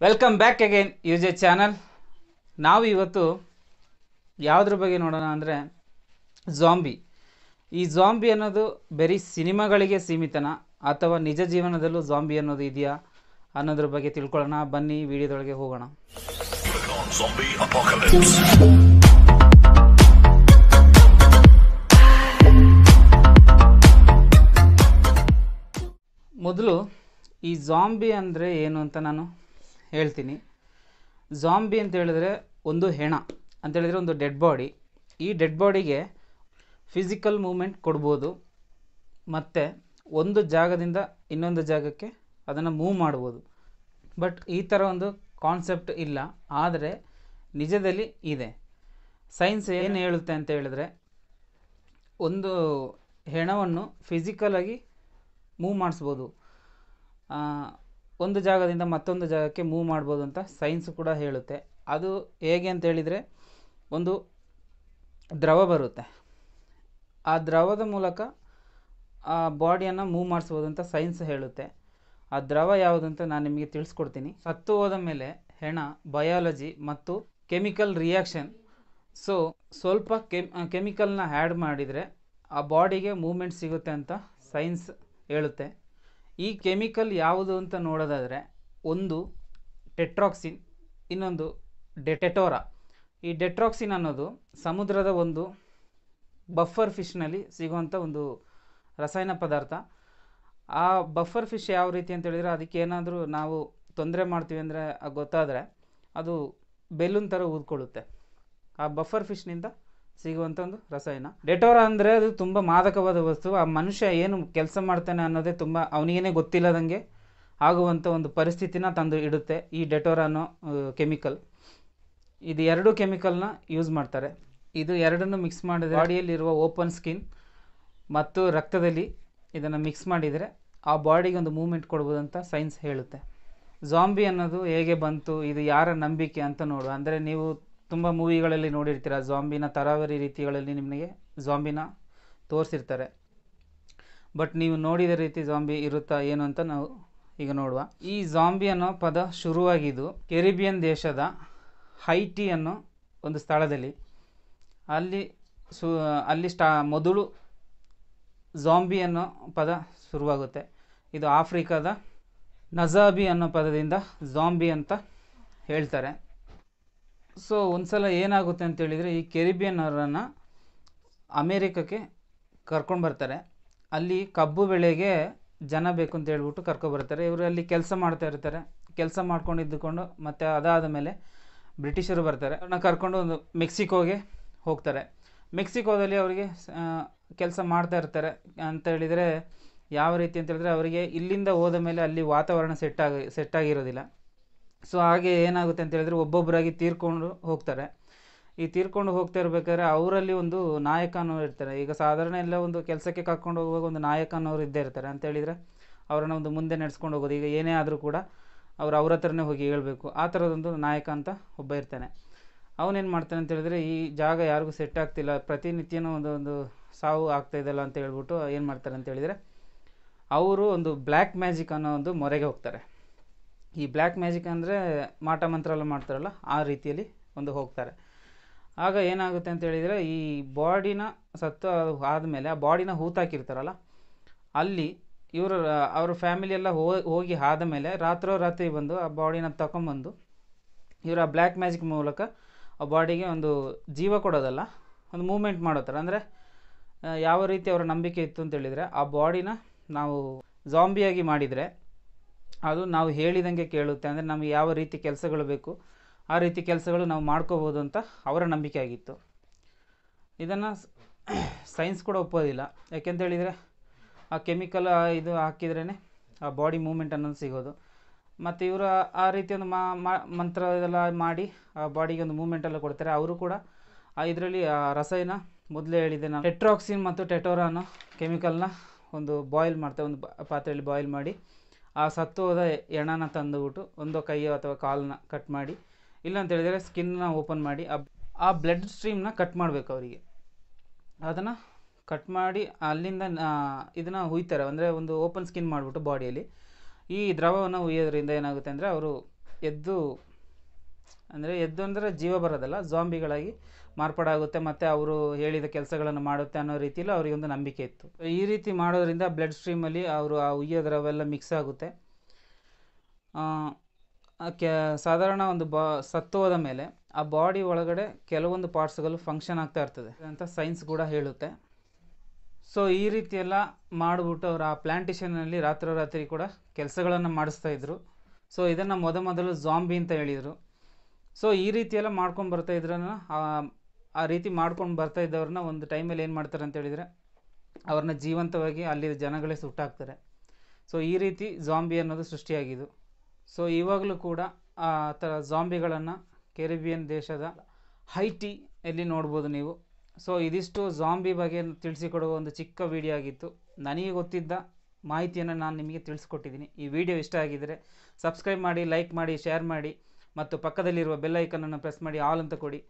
Welcome back again use a channel ನಾವು ಇವತ್ತು ಯಾವುದ್ರ ಬಗ್ಗೆ ನೋಡೋಣ ಅಂದರೆ ಜಾಂಬಿ ಈ ಜಾಂಬಿ ಅನ್ನೋದು ಬರೀ ಸಿನಿಮಾಗಳಿಗೆ ಸೀಮಿತನ ಅಥವಾ ನಿಜ ಜೀವನದಲ್ಲೂ ಜಾಂಬಿ ಅನ್ನೋದು ಇದೆಯಾ ಅನ್ನೋದ್ರ ಬಗ್ಗೆ ತಿಳ್ಕೊಳ್ಳೋಣ. ಬನ್ನಿ, ವಿಡಿಯೋದೊಳಗೆ ಹೋಗೋಣ. ಮೊದಲು ಈ ಜಾಂಬಿ ಅಂದರೆ ಏನು ಅಂತ ನಾನು ಹೇಳ್ತೀನಿ. ಜಾಂಬಿ ಅಂತ ಹೇಳಿದ್ರೆ ಒಂದು ಹೆಣ, ಅಂತ ಹೇಳಿದ್ರೆ ಒಂದು ಡೆಡ್ ಬಾಡಿ ಈ ಡೆಡ್ ಬಾಡಿಗೆ ಫಿಸಿಕಲ್ ಮೂಮೆಂಟ್ ಕೊಡ್ಬೋದು. ಮತ್ತು ಒಂದು ಜಾಗದಿಂದ ಇನ್ನೊಂದು ಜಾಗಕ್ಕೆ ಅದನ್ನು ಮೂವ್ ಮಾಡ್ಬೋದು. ಬಟ್ ಈ ಥರ ಒಂದು ಕಾನ್ಸೆಪ್ಟ್ ಇಲ್ಲ. ಆದರೆ ನಿಜದಲ್ಲಿ ಇದೆ. ಸೈನ್ಸ್ ಏನು ಹೇಳುತ್ತೆ ಅಂತ ಹೇಳಿದ್ರೆ ಒಂದು ಹೆಣವನ್ನು ಫಿಸಿಕಲಾಗಿ ಮೂವ್ ಮಾಡಿಸ್ಬೋದು. ಒಂದು ಜಾಗದಿಂದ ಮತ್ತೊಂದು ಜಾಗಕ್ಕೆ ಮೂವ್ ಮಾಡ್ಬೋದು ಅಂತ ಸೈನ್ಸ್ ಕೂಡ ಹೇಳುತ್ತೆ. ಅದು ಹೇಗೆ ಅಂತ ಹೇಳಿದರೆ ಒಂದು ದ್ರವ ಬರುತ್ತೆ. ಆ ದ್ರವದ ಮೂಲಕ ಆ ಬಾಡಿಯನ್ನು ಮೂವ್ ಮಾಡಿಸ್ಬೋದು ಅಂತ ಸೈನ್ಸ್ ಹೇಳುತ್ತೆ. ಆ ದ್ರವ ಯಾವುದು ಅಂತ ನಾನು ನಿಮಗೆ ತಿಳಿಸ್ಕೊಡ್ತೀನಿ. ಸತ್ತು ಹೋದ ಮೇಲೆ ಹೆಣ ಬಯಾಲಜಿ ಮತ್ತು ಕೆಮಿಕಲ್ ರಿಯಾಕ್ಷನ್ ಸೊ ಸ್ವಲ್ಪ ಕೆಮ್ ಕೆಮಿಕಲ್ನ ಆ್ಯಡ್ ಮಾಡಿದರೆ ಆ ಬಾಡಿಗೆ ಮೂಮೆಂಟ್ ಸಿಗುತ್ತೆ ಅಂತ ಸೈನ್ಸ್ ಹೇಳುತ್ತೆ. ಈ ಕೆಮಿಕಲ್ ಯಾವುದು ಅಂತ ನೋಡೋದಾದರೆ ಒಂದು ಟೆಟ್ರಾಕ್ಸಿನ್, ಇನ್ನೊಂದು ಡೆಟೆಟೋರಾ. ಈ ಡೆಟ್ರಾಕ್ಸಿನ್ ಅನ್ನೋದು ಸಮುದ್ರದ ಒಂದು ಬಫರ್ ಫಿಶ್ನಲ್ಲಿ ಸಿಗುವಂಥ ಒಂದು ರಸಾಯನ ಪದಾರ್ಥ. ಆ ಬಫರ್ ಫಿಶ್ ಯಾವ ರೀತಿ ಅಂತ ಹೇಳಿದರೆ ಅದಕ್ಕೆ ಏನಾದರೂ ನಾವು ತೊಂದರೆ ಮಾಡ್ತೀವಿ ಅಂದರೆ ಗೊತ್ತಾದರೆ ಅದು ಬೆಲ್ಲುನ್ ಥರ ಊದ್ಕೊಳ್ಳುತ್ತೆ. ಆ ಬಫರ್ ಫಿಶ್ನಿಂದ ಸಿಗುವಂಥ ಒಂದು ರಸಾಯನ. ಡೆಟೋರಾ ಅಂದರೆ ಅದು ತುಂಬ ಮಾದಕವಾದ ವಸ್ತು. ಆ ಮನುಷ್ಯ ಏನು ಕೆಲಸ ಮಾಡ್ತಾನೆ ಅನ್ನೋದೇ ತುಂಬ ಅವನಿಗೇನೆ ಗೊತ್ತಿಲ್ಲದಂಗೆ ಆಗುವಂಥ ಒಂದು ಪರಿಸ್ಥಿತಿನ ತಂದು ಇಡುತ್ತೆ ಈ ಡೆಟೋರಾ ಅನ್ನೋ ಕೆಮಿಕಲ್ ಇದು ಎರಡು ಕೆಮಿಕಲ್ನ ಯೂಸ್ ಮಾಡ್ತಾರೆ. ಇದು ಎರಡನ್ನು ಮಿಕ್ಸ್ ಮಾಡಿದರೆ ಬಾಡಿಯಲ್ಲಿರುವ ಓಪನ್ ಸ್ಕಿನ್ ಮತ್ತು ರಕ್ತದಲ್ಲಿ ಇದನ್ನು ಮಿಕ್ಸ್ ಮಾಡಿದರೆ ಆ ಬಾಡಿಗೆ ಒಂದು ಮೂವ್ಮೆಂಟ್ ಕೊಡ್ಬೋದು ಅಂತ ಸೈನ್ಸ್ ಹೇಳುತ್ತೆ. ಜಾಂಬಿ ಅನ್ನೋದು ಹೇಗೆ ಬಂತು, ಇದು ಯಾರ ನಂಬಿಕೆ ಅಂತ ನೋಡು ಅಂದರೆ ನೀವು ತುಂಬ ಮೂವಿಗಳಲ್ಲಿ ನೋಡಿರ್ತೀರ? ಜಾಂಬಿನ ತರಾವರಿ ರೀತಿಗಳಲ್ಲಿ ನಿಮಗೆ ಜಾಂಬಿನ ತೋರಿಸಿರ್ತಾರೆ. ಬಟ್ ನೀವು ನೋಡಿದ ರೀತಿ ಜಾಂಬಿ ಇರುತ್ತಾ ಏನು ಅಂತ ನಾವು ಈಗ ನೋಡುವ. ಈ ಜಾಂಬಿ ಅನ್ನೋ ಪದ ಶುರುವಾಗಿದ್ದು ಕೆರಿಬಿಯನ್ ದೇಶದ ಹೈಟಿ ಅನ್ನೋ ಒಂದು ಸ್ಥಳದಲ್ಲಿ. ಅಲ್ಲಿ ಸು, ಅಲ್ಲಿ ಸ್ಟಾ, ಮೊದಲು ಜಾಂಬಿ ಅನ್ನೋ ಪದ ಶುರುವಾಗುತ್ತೆ. ಇದು ಆಫ್ರಿಕಾದ ನಜಾಬಿ ಅನ್ನೋ ಪದದಿಂದ ಜಾಂಬಿ ಅಂತ ಹೇಳ್ತಾರೆ. ಸೊ ಒಂದ್ಸಲ ಏನಾಗುತ್ತೆ ಅಂತೇಳಿದರೆ ಈ ಕೆರಿಬಿಯನ್ ಅವರನ್ನು ಅಮೇರಿಕಕ್ಕೆ ಕರ್ಕೊಂಡು ಬರ್ತಾರೆ. ಅಲ್ಲಿ ಕಬ್ಬು ಬೆಳೆಗೆ ಜನ ಬೇಕು ಅಂತ ಹೇಳ್ಬಿಟ್ಟು ಕರ್ಕೊಬರ್ತಾರೆ ಇವರು ಅಲ್ಲಿ ಕೆಲಸ ಮಾಡ್ತಾ ಇರ್ತಾರೆ. ಕೆಲಸ ಮಾಡ್ಕೊಂಡು ಇದ್ದುಕೊಂಡು ಮತ್ತು ಅದಾದ ಮೇಲೆ ಬ್ರಿಟಿಷರು ಬರ್ತಾರೆ. ಅವ್ರನ್ನ ಕರ್ಕೊಂಡು ಒಂದು ಮೆಕ್ಸಿಕೋಗೆ ಹೋಗ್ತಾರೆ. ಮೆಕ್ಸಿಕೋದಲ್ಲಿ ಅವರಿಗೆ ಕೆಲಸ ಮಾಡ್ತಾ ಇರ್ತಾರೆ. ಅಂತ ಹೇಳಿದರೆ ಯಾವ ರೀತಿ ಅಂತ ಹೇಳಿದ್ರೆ ಅವರಿಗೆ ಇಲ್ಲಿಂದ ಹೋದ ಮೇಲೆ ಅಲ್ಲಿ ವಾತಾವರಣ ಸೆಟ್ ಆಗಿ ಸೆಟ್ ಆಗಿರೋದಿಲ್ಲ. ಸೊ ಹಾಗೆ ಏನಾಗುತ್ತೆ ಅಂತ ಹೇಳಿದ್ರೆ ಒಬ್ಬೊಬ್ಬರಾಗಿ ತೀರ್ಕೊಂಡು ಹೋಗ್ತಾರೆ. ಈ ತೀರ್ಕೊಂಡು ಹೋಗ್ತಾ ಇರ್ಬೇಕಾದ್ರೆ ಅವರಲ್ಲಿ ಒಂದು ನಾಯಕ ಅನ್ನೋರು ಇರ್ತಾರೆ. ಈಗ ಸಾಧಾರಣ ಎಲ್ಲ ಒಂದು ಕೆಲಸಕ್ಕೆ ಕರ್ಕೊಂಡು ಹೋಗುವಾಗ ಒಂದು ನಾಯಕ ಅನ್ನೋರು ಇದ್ದೇ ಇರ್ತಾರೆ. ಅಂತ ಹೇಳಿದರೆ ಅವರನ್ನು ಒಂದು ಮುಂದೆ ನಡೆಸ್ಕೊಂಡು ಹೋಗೋದು. ಈಗ ಏನೇ ಆದರೂ ಕೂಡ ಅವ್ರು ಅವ್ರ ಹತ್ರನೇ ಹೋಗಿ ಹೇಳಬೇಕು. ಆ ಥರದೊಂದು ನಾಯಕ ಅಂತ ಒಬ್ಬ ಇರ್ತಾನೆ. ಅವನೇನು ಮಾಡ್ತಾನೆ ಅಂತ ಹೇಳಿದ್ರೆ ಈ ಜಾಗ ಯಾರಿಗೂ ಸೆಟ್ ಆಗ್ತಿಲ್ಲ. ಪ್ರತಿನಿತ್ಯನೂ ಒಂದು ಒಂದು ಸಾವು ಆಗ್ತಾ ಇದೆಯಲ್ಲ ಅಂತ ಹೇಳ್ಬಿಟ್ಟು ಏನು ಮಾಡ್ತಾರೆ ಅಂತ ಹೇಳಿದರೆ ಅವರು ಒಂದು ಬ್ಲ್ಯಾಕ್ ಮ್ಯಾಜಿಕ್ ಅನ್ನೋ ಒಂದು ಮೊರೆಗೆ ಹೋಗ್ತಾರೆ. ಈ ಬ್ಲ್ಯಾಕ್ ಮ್ಯಾಜಿಕ್ ಅಂದರೆ ಮಾಟ ಮಂತ್ರ ಎಲ್ಲ ಮಾಡ್ತಾರಲ್ಲ, ಆ ರೀತಿಯಲ್ಲಿ ಒಂದು ಹೋಗ್ತಾರೆ. ಆಗ ಏನಾಗುತ್ತೆ ಅಂತ ಹೇಳಿದರೆ, ಈ ಬಾಡಿನ ಸತ್ತು ಆದಮೇಲೆ ಆ ಬಾಡಿನ ಹೂತಾಕಿರ್ತಾರಲ್ಲ, ಅಲ್ಲಿ ಇವರು, ಅವ್ರ ಫ್ಯಾಮಿಲಿ ಎಲ್ಲ ಹೋಗಿ ಆದ ಮೇಲೆ ರಾತ್ರೋ ರಾತ್ರಿ ಬಂದು ಆ ಬಾಡಿನ ತಗೊಂಬಂದು ಇವರು ಆ ಬ್ಲ್ಯಾಕ್ ಮ್ಯಾಜಿಕ್ ಮೂಲಕ ಆ ಬಾಡಿಗೆ ಒಂದು ಜೀವ ಕೊಡೋದಲ್ಲ, ಒಂದು ಮೂಮೆಂಟ್ ಮಾಡೋ ಥರ ಅಂದರೆ ಯಾವ ರೀತಿ ಅವರ ನಂಬಿಕೆ ಇತ್ತು ಅಂತ ಹೇಳಿದರೆ, ಆ ಬಾಡಿನ ನಾವು ಜಾಂಬಿಯಾಗಿ ಮಾಡಿದರೆ ಅದು ನಾವು ಹೇಳಿದಂಗೆ ಕೇಳುತ್ತೆ. ಅಂದರೆ ನಮಗೆ ಯಾವ ರೀತಿ ಕೆಲಸಗಳು ಬೇಕು, ಆ ರೀತಿ ಕೆಲಸಗಳು ನಾವು ಮಾಡ್ಕೋಬೋದು ಅಂತ ಅವರ ನಂಬಿಕೆ ಆಗಿತ್ತು. ಇದನ್ನು ಸೈನ್ಸ್ ಕೂಡ ಒಪ್ಪೋದಿಲ್ಲ. ಯಾಕೆಂತ ಹೇಳಿದರೆ, ಆ ಕೆಮಿಕಲ್ ಇದು ಹಾಕಿದ್ರೇ ಆ ಬಾಡಿ ಮೂಮೆಂಟ್ ಅನ್ನೋದು ಸಿಗೋದು. ಮತ್ತು ಇವರು ಆ ರೀತಿ ಒಂದು ಮಾ, ಮಾ- ಮಂತ್ರ ಇದೆಲ್ಲ ಮಾಡಿ ಆ ಬಾಡಿಗೆ ಒಂದು ಮೂಮೆಂಟ್ ಎಲ್ಲ ಕೊಡ್ತಾರೆ. ಅವರು ಕೂಡ ಇದರಲ್ಲಿ, ಆ ರಸಾಯನ ಮೊದಲೇ ಹೇಳಿದೆ ನಾನು. ಟೆಟ್ರಾಕ್ಸಿನ್ ಮತ್ತು ಟೆಟೋರಾ ಕೆಮಿಕಲ್ನ ಒಂದು ಬಾಯ್ಲ್ ಮಾಡ್ತಾರೆ. ಒಂದು ಪಾತ್ರೆಯಲ್ಲಿ ಬಾಯ್ಲ್ ಮಾಡಿ. ಆ ಸತ್ತು ಹೋದ ಎಣನ ತಂದುಬಿಟ್ಟು ಒಂದು ಕೈಯೋ ಅಥವಾ ಕಾಲನ್ನ ಕಟ್ ಮಾಡಿ ಇಲ್ಲ ಅಂತ ಹೇಳಿದರೆ ಸ್ಕಿನ್ನ ಓಪನ್ ಮಾಡಿ, ಆ ಬ್ಲಡ್ ಸ್ಟ್ರೀಮ್ನ ಕಟ್ ಮಾಡಬೇಕು ಅವರಿಗೆ. ಅದನ್ನು ಕಟ್ ಮಾಡಿ ಅಲ್ಲಿಂದ ಇದನ್ನು ಹುಯ್ತಾರೆ. ಅಂದರೆ ಒಂದು ಓಪನ್ ಸ್ಕಿನ್ ಮಾಡಿಬಿಟ್ಟು ಬಾಡಿಯಲ್ಲಿ ಈ ದ್ರವವನ್ನು ಹುಯ್ಯೋದ್ರಿಂದ ಏನಾಗುತ್ತೆ ಅಂದರೆ ಅವರು ಎದ್ದು ಅಂದರೆ ಎದ್ದು ಅಂದರೆ ಜೀವ ಬರೋದಲ್ಲ ಜಾಂಬಿಗಳಾಗಿ ಮಾರ್ಪಾಡಾಗುತ್ತೆ ಮತ್ತು ಅವರು ಹೇಳಿದ ಕೆಲಸಗಳನ್ನು ಮಾಡುತ್ತೆ ಅನ್ನೋ ರೀತಿಯಲ್ಲಿ ಅವರಿಗೊಂದು ನಂಬಿಕೆ ಇತ್ತು. ಈ ರೀತಿ ಮಾಡೋದ್ರಿಂದ ಬ್ಲಡ್ ಸ್ಟ್ರೀಮಲ್ಲಿ ಅವರು ಆ ಉಯ್ಯೋದ್ರವೆಲ್ಲ ಮಿಕ್ಸ್ ಆಗುತ್ತೆ. ಕೆ, ಸಾಧಾರಣ ಒಂದು ಬಾ ಸತ್ತೋದ ಮೇಲೆ ಆ ಬಾಡಿ ಒಳಗಡೆ ಕೆಲವೊಂದು ಪಾರ್ಟ್ಸ್ಗಳು ಫಂಕ್ಷನ್ ಆಗ್ತಾ ಇರ್ತದೆ ಅಂತ ಸೈನ್ಸ್ ಕೂಡ ಹೇಳುತ್ತೆ. ಸೊ ಈ ರೀತಿ ಎಲ್ಲ ಮಾಡಿಬಿಟ್ಟು ಅವರು ಆ ಪ್ಲ್ಯಾಂಟೇಷನಲ್ಲಿ ರಾತ್ರೋರಾತ್ರಿ ಕೂಡ ಕೆಲಸಗಳನ್ನು ಮಾಡಿಸ್ತಾ ಇದ್ರು. ಸೊ ಇದನ್ನು ಮೊದಮೊದಲು ಜಾಂಬಿ ಅಂತ ಹೇಳಿದರು. ಸೊ ಈ ರೀತಿ ಎಲ್ಲ ಮಾಡ್ಕೊಂಡು ಬರ್ತಾ ಇದ್ರನ್ನ ಆ- ರೀತಿ ಮಾಡ್ಕೊಂಡು ಬರ್ತಾ ಇದ್ದವ್ರನ್ನ ಒಂದು ಟೈಮಲ್ಲಿ ಏನು ಮಾಡ್ತಾರೆ ಅಂತ ಹೇಳಿದರೆ, ಅವ್ರನ್ನ ಜೀವಂತವಾಗಿ ಅಲ್ಲಿ ಜನಗಳೇ ಸುಟ್ಟಾಕ್ತಾರೆ. ಸೊ ಈ ರೀತಿ ಜಾಂಬಿ ಅನ್ನೋದು ಸೃಷ್ಟಿಯಾಗಿದ್ದು. ಸೊ ಇವಾಗಲೂ ಕೂಡ, ಆ ಥರ ಜಾಂಬಿಗಳನ್ನು ಕೆರಿಬಿಯನ್ ದೇಶದ ಹೈಟಿ ಎಲ್ಲಿ ನೋಡ್ಬೋದು ನೀವು? ಸೊ ಇದಿಷ್ಟು ಜಾಂಬಿ ಬಗ್ಗೆ ತಿಳಿಸಿಕೊಡುವ ಒಂದು ಚಿಕ್ಕ ವಿಡಿಯೋ ಆಗಿತ್ತು. ನನಗೆ ಗೊತ್ತಿದ್ದ ಮಾಹಿತಿಯನ್ನು ನಾನು ನಿಮಗೆ ತಿಳಿಸ್ಕೊಟ್ಟಿದ್ದೀನಿ. ಈ ವಿಡಿಯೋ ಇಷ್ಟ ಆಗಿದ್ದರೆ ಸಬ್ಸ್ಕ್ರೈಬ್ ಮಾಡಿ ಲೈಕ್ ಮಾಡಿ ಶೇರ್ ಮಾಡಿ. ಮತ್ತು ಪಕ್ಕದಲ್ಲಿರುವ ಬೆಲ್ ಅನ್ನು ಪ್ರೆಸ್ ಮಾಡಿ ಆಲ್ ಅಂತ ಕೊಡಿ.